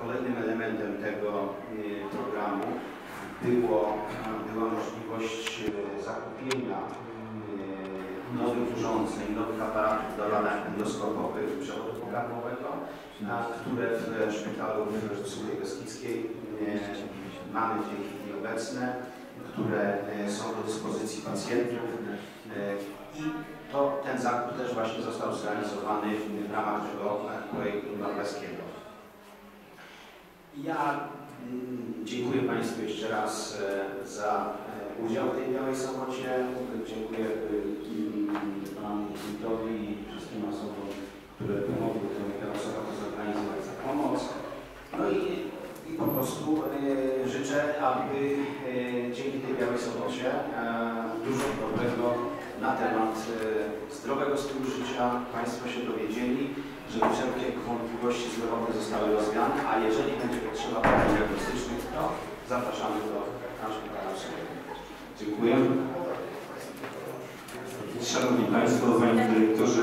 kolejnym elementem tego y, programu było, była możliwość y, zakupienia y, nowych urządzeń, nowych aparatów do badań endoskopowych przewodu pokarmowego, na które w szpitalu Słupie Beskidzkiej mamy w tej chwili obecne, które są do dyspozycji pacjentów i to, ten zakup też właśnie został zrealizowany w ramach tego projektu norweskiego. Ja mm, dziękuję Państwu jeszcze raz e, za e, udział w tej białej sobocie. Dziękuję e, Panu Wójtowi i wszystkim osobom, które pomogły tę białą sobotę zorganizować za pomoc. No i, i po prostu życzę, aby dzięki tej białej sobocie dużo dobrego na temat zdrowego stylu życia Państwo się dowiedzieli, żeby wszelkie wątpliwości zdrowotne zostały rozwiane, a jeżeli będzie potrzeba badań diagnostycznych, to zapraszamy do szpitala w Słupie. Dziękuję. Szanowni Państwo, Panie Dyrektorze,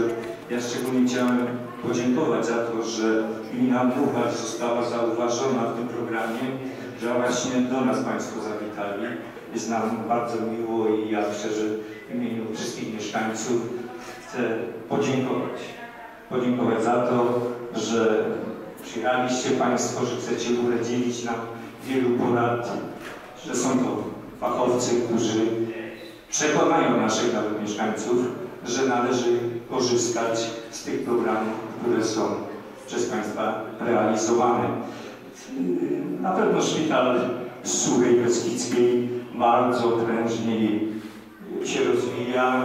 ja szczególnie chciałem podziękować za to, że gmina Muchacz została zauważona w tym programie, że właśnie do nas Państwo zawitali. Jest nam bardzo miło i ja szczerze w imieniu wszystkich mieszkańców chcę podziękować. Podziękować za to, że przyjechaliście Państwo, że chcecie udzielić nam wielu porad, że są to fachowcy, którzy przekonają naszych nawet mieszkańców, że należy korzystać z tych programów, które są przez Państwa realizowane. Na pewno szpital Suchej Beskidzkiej bardzo prężnie się rozwija.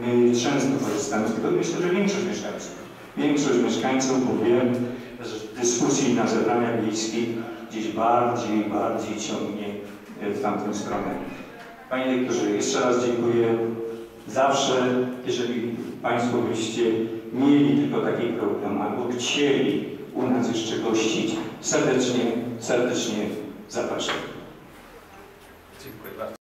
My często korzystamy z tego. Myślę, że większość mieszkańców. Większość mieszkańców, bo wiem, że w dyskusji na zebraniach wiejskich gdzieś bardziej, bardziej ciągnie w tamtą stronę. Panie Lektorze, jeszcze raz dziękuję. Zawsze, jeżeli Państwo byście mieli tylko taki program albo chcieli u nas jeszcze gościć, serdecznie, serdecznie zapraszam. Dziękuję bardzo.